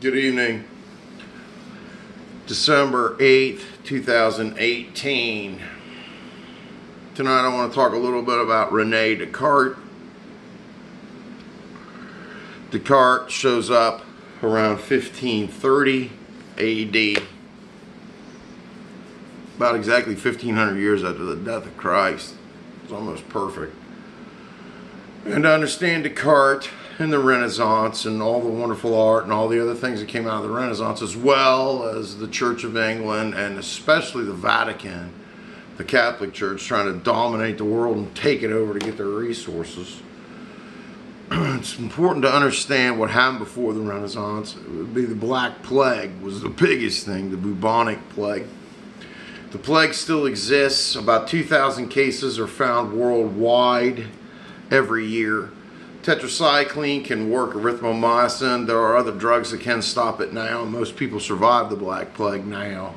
Good evening. December 8th, 2018. Tonight I want to talk a little bit about Rene Descartes. Descartes shows up around 1530 AD, about exactly 1500 years after the death of Christ. It's almost perfect. And to understand Descartes, and the Renaissance and all the wonderful art and all the other things that came out of the Renaissance, as well as the Church of England and especially the Vatican, the Catholic Church, trying to dominate the world and take it over to get their resources. it's important to understand what happened before the Renaissance. It would be the Black Plague was the biggest thing, the bubonic plague. The plague still exists. About 2,000 cases are found worldwide every year Tetracycline can work erythromycin. There are other drugs that can stop it now. Most people survive the Black Plague now.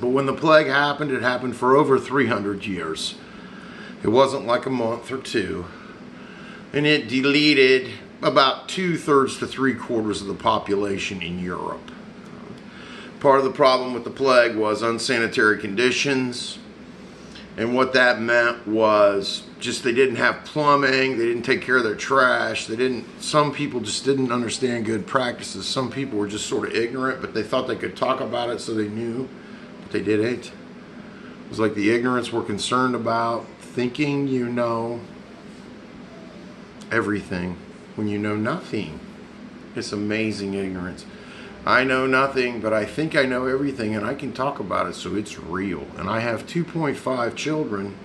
But when the plague happened, it happened for over 300 years. It wasn't like a month or two. And it deleted about two thirds to three quarters of the population in Europe. Part of the problem with the plague was unsanitary conditions. And what that meant was just they didn't have plumbing, they didn't take care of their trash, they didn't, some people just didn't understand good practices. Some people were just sort of ignorant, but they thought they could talk about it so they knew, but they didn't. It was like the ignorance were concerned about thinking you know everything when you know nothing. It's amazing ignorance. I know nothing, but I think I know everything and I can talk about it, so it's real. And I have 2.5 children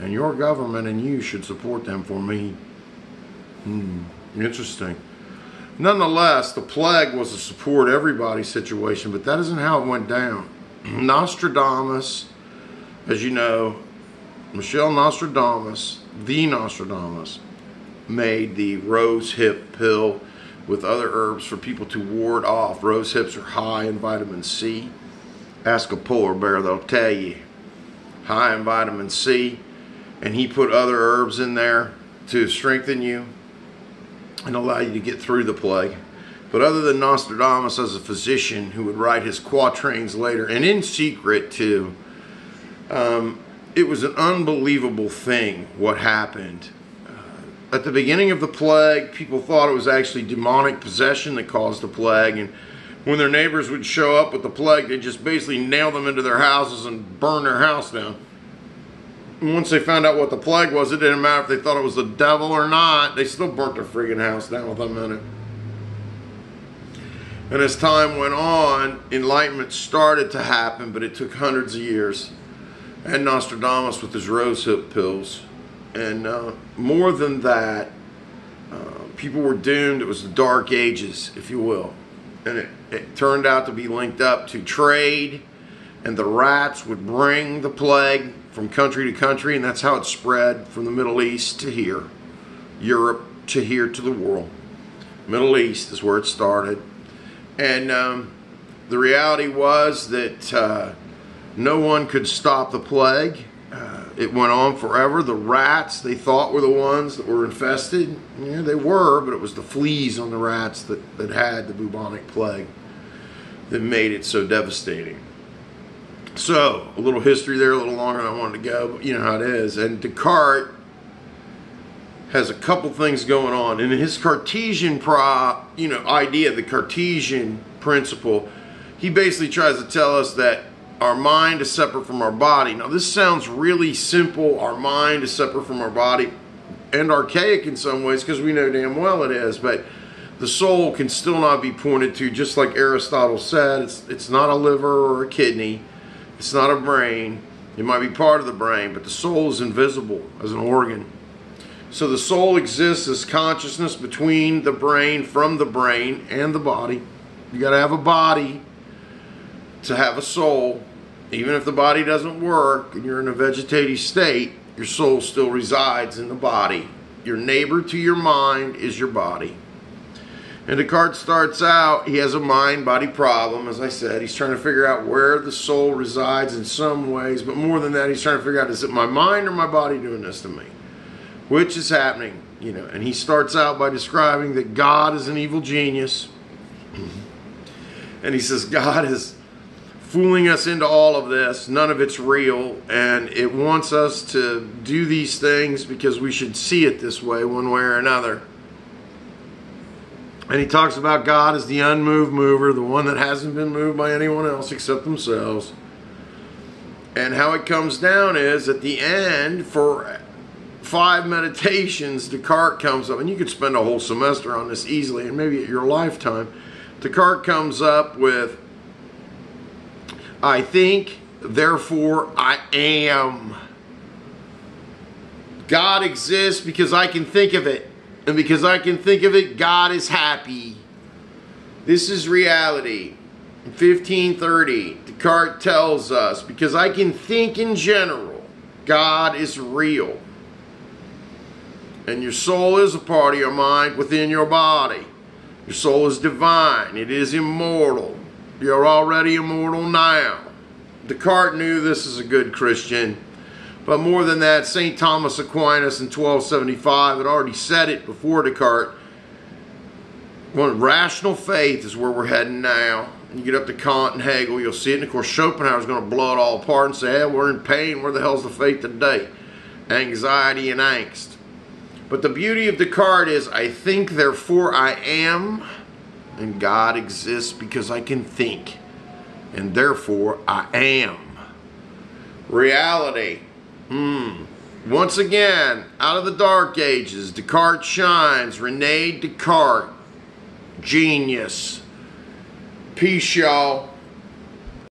and your government and you should support them for me. Hmm, interesting. Nonetheless, the plague was a support everybody situation, but that isn't how it went down. Nostradamus, as you know, Michel Nostradamus, the Nostradamus, made the rose hip pill with other herbs for people to ward off. Rose hips are high in vitamin C. Ask a polar bear, they'll tell you. High in vitamin C and he put other herbs in there to strengthen you and allow you to get through the plague. But other than Nostradamus as a physician who would write his quatrains later, and in secret too, um, it was an unbelievable thing what happened. At the beginning of the plague, people thought it was actually demonic possession that caused the plague, and when their neighbors would show up with the plague, they just basically nail them into their houses and burn their house down And once they found out what the plague was, it didn't matter if they thought it was the devil or not. They still burnt their freaking house down with them in it. And as time went on, enlightenment started to happen, but it took hundreds of years. And Nostradamus with his rosehip pills. And uh, more than that, uh, people were doomed. It was the dark ages, if you will. And it, it turned out to be linked up to trade, and the rats would bring the plague from country to country, and that's how it spread from the Middle East to here, Europe to here to the world. Middle East is where it started. And um, the reality was that uh, no one could stop the plague. It went on forever. The rats they thought were the ones that were infested. Yeah, they were, but it was the fleas on the rats that, that had the bubonic plague that made it so devastating. So, a little history there, a little longer than I wanted to go, but you know how it is. And Descartes has a couple things going on. In his Cartesian pro, you know, idea, the Cartesian principle, he basically tries to tell us that our mind is separate from our body. Now, this sounds really simple. Our mind is separate from our body and archaic in some ways because we know damn well it is. But the soul can still not be pointed to, just like Aristotle said. It's, it's not a liver or a kidney it's not a brain. It might be part of the brain, but the soul is invisible as an organ. So the soul exists as consciousness between the brain, from the brain, and the body. You got to have a body to have a soul. Even if the body doesn't work and you're in a vegetative state, your soul still resides in the body. Your neighbor to your mind is your body. And Descartes starts out, he has a mind body problem, as I said. He's trying to figure out where the soul resides in some ways, but more than that, he's trying to figure out is it my mind or my body doing this to me? Which is happening, you know. And he starts out by describing that God is an evil genius, And he says, God is fooling us into all of this. None of it's real. And it wants us to do these things because we should see it this way, one way or another. And he talks about God as the unmoved mover, the one that hasn't been moved by anyone else except themselves. And how it comes down is at the end, for five meditations, Descartes comes up, and you could spend a whole semester on this easily, and maybe your lifetime. Descartes comes up with, I think, therefore I am. God exists because I can think of it. And because I can think of it, God is happy. This is reality. 1530, Descartes tells us, because I can think in general, God is real. And your soul is a part of your mind within your body. Your soul is divine. It is immortal. You're already immortal now. Descartes knew this is a good Christian. But more than that, St. Thomas Aquinas in 1275 had already said it before Descartes. One rational faith is where we're heading now. You get up to Kant and Hegel, you'll see it. And of course, Schopenhauer's going to blow it all apart and say, hey, we're in pain. Where the hell's the faith today? Anxiety and angst. But the beauty of Descartes is, I think, therefore I am. And God exists because I can think. And therefore I am. Reality Hmm. Once again, out of the dark ages, Descartes shines. Rene Descartes, genius. Peace, y'all.